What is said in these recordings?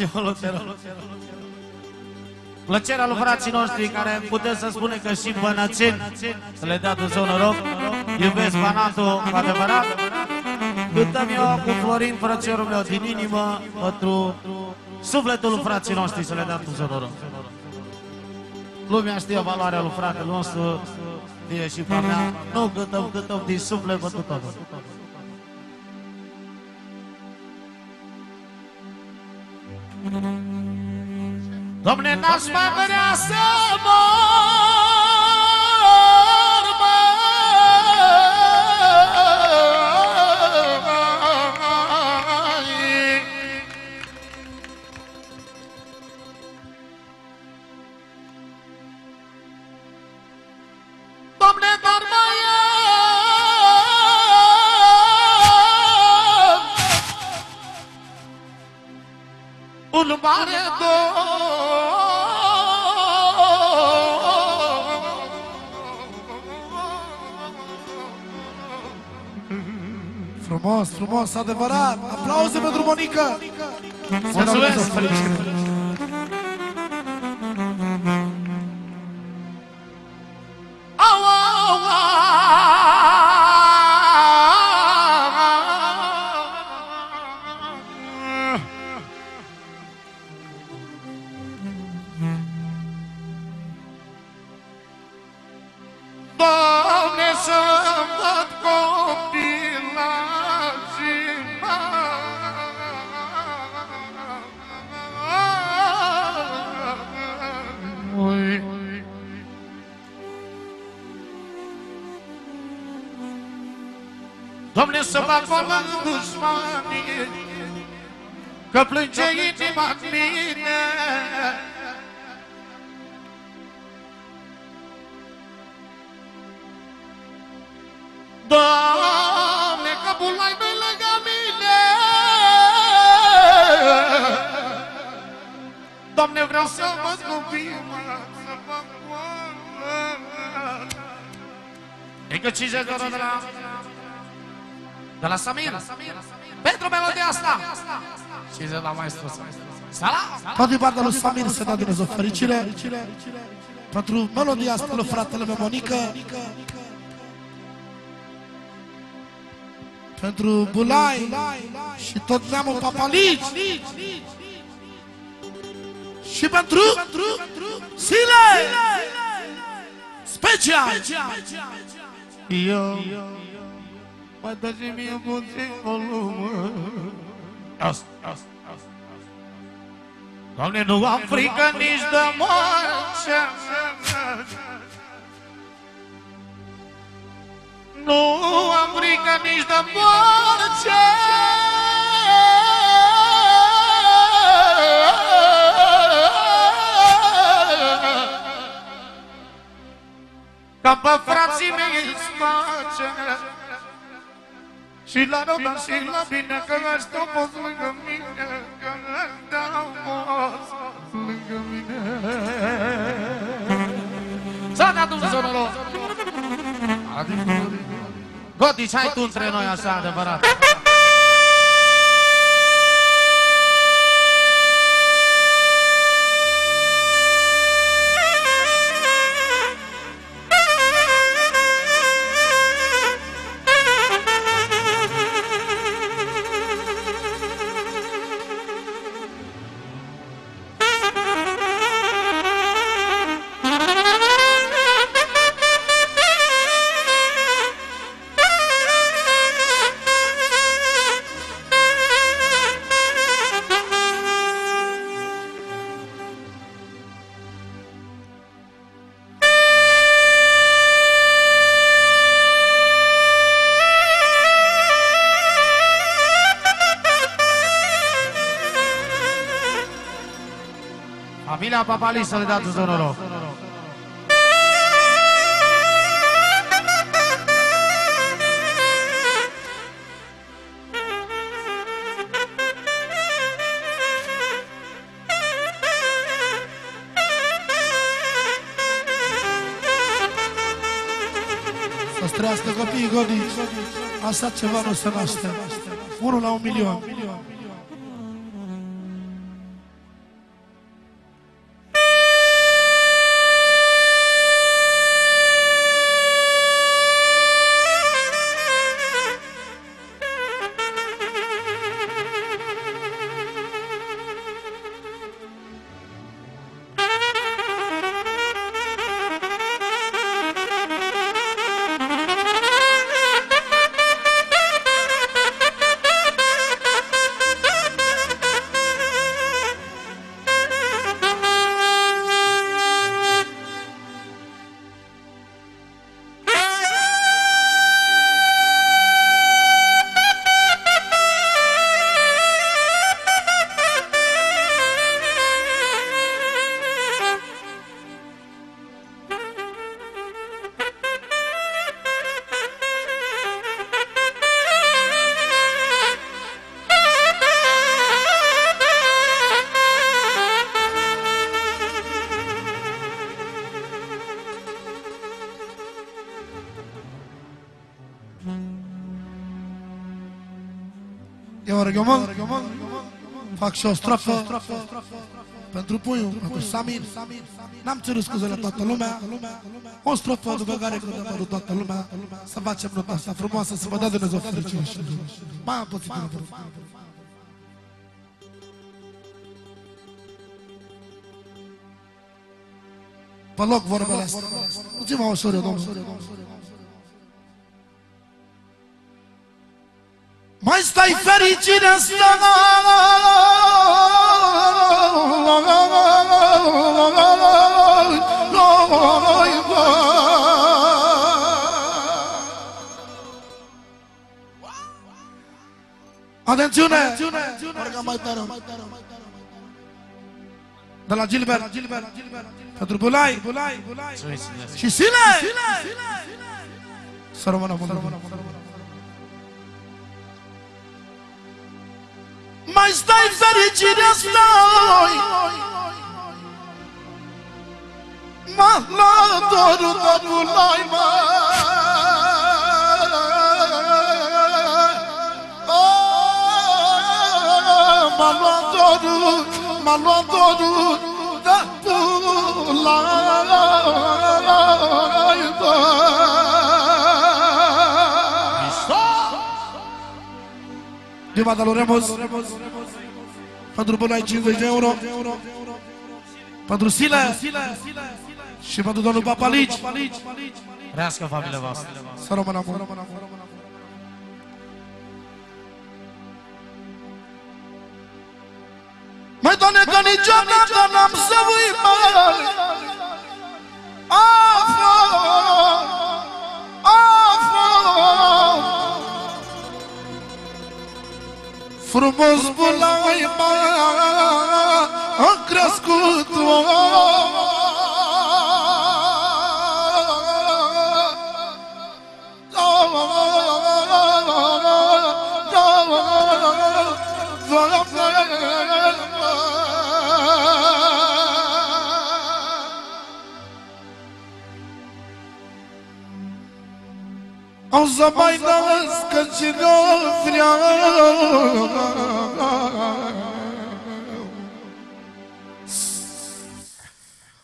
și Luteran. Plăcerea lui frații noștri care putem să spune că și bănățeni să le dea Dumnezeu noroc, iubesc Banatul cu adevărat. Cântăm eu cu Florin, frățiorul meu, din inimă, pentru sufletul lui frații noștri să le dea Dumnezeu noroc. Lumea știe valoarea lui fratele nostru, știe și pe mea. Nu cântăm, cântăm din suflet pentru totul. Domne, n-aș mai vrea să mor, am un mare dor. Frumos, frumos, adevărat. Aplauze pentru Monica. Mulțumesc! Au, Doamne, să-mi văd copilașii mei. Doamne, să mă acolo dușmanii, că plânge inima în mine. Doamne, că bulai nu lângă mine. Doamne, vreau să văd copiii mă, să fac E că 50 de euro de la... De la Samir. Pentru melodia asta. 50 la maestru. Salam! Tot din partea lui Samir să dea Dumnezeu fericire. Pentru melodia asta lui fratele meu Monica. Pentru Bulai și tot neamul Papalici. Și pentru Sile. Special. Eu Mai dă și mie puțin volumă Asta, asta, asta Doamne, nu am frică nici de moarte Nu am frică nici de moarte Ca pe frații mei îți face Și la rău, dar și la bine Că ăștia poți lângă mine Că ăștia poți lângă mine. Să ne Dumnezeu noroc Adică Gotici, hai tu între noi așa adevărat Familia Papali să le dați Dumnezeu noroc. Să-ți trăiască copiii godici. Asta ceva nu se naște. Unul la un milion. Nouă regământ, fac și o strofă pentru puiul, pentru Samir. N-am cerut scuze la toată lumea, o strofă după care cântăm pentru toată lumea, să facem nota asta frumoasă, să vă dea Dumnezeu fericire și Dumnezeu. Mai am puțin de vreo. Vă loc vorbele astea. Puțin mai ușor, eu, domnul. Mai stai fericire asta Atențiune! Orga mai tare. De la Gilbert, pentru Bulai și Sile! Să rămână mult. Mas dai vere direção Mahla doğru da bulayma Mahla todo mahla doğru da bulayma la Viva de Loremos Pentru Bunai 50 de euro. Pentru Sile. Și pentru domnul Papalici. Rească familia voastră. Să rămână mult Mai doamne că niciodată n-am să uit Frumos bulai A crescut O să mai nască cine vrea.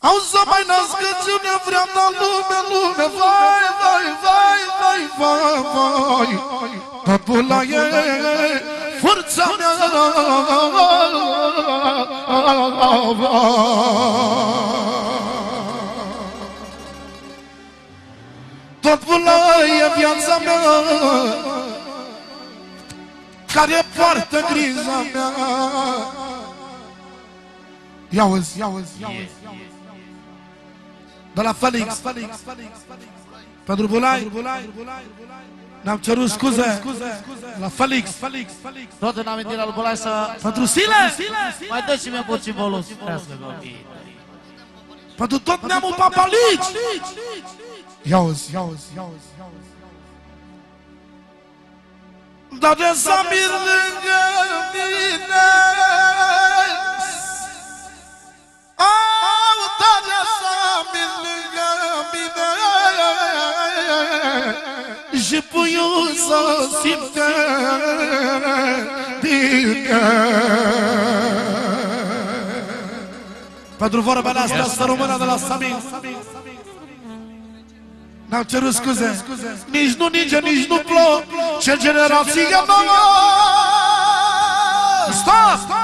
O să mai nască cine vrea Dar lume, lume, vai, vai, vai, vai, vai, vai. Dar pula e forța mea viața mea Care poartă griza mea. Ia uzi, ia uzi, ia uzi De la Felix. Pentru Bulai. Ne-am cerut scuze. La Felix. Tot în amintirea lui Bulai să... Pentru Sile. Mai dă și mie puțin volum. Rească copiii. Pentru tot neamul Papalici Ia uzi, ia dar de Samir lângă mine Și puiul să simte bine Pentru vorbele astea să rămână de la Samir N-au cerut scuze. Nici nu ninge, nici nu plouă. Ce generație nouă Stop!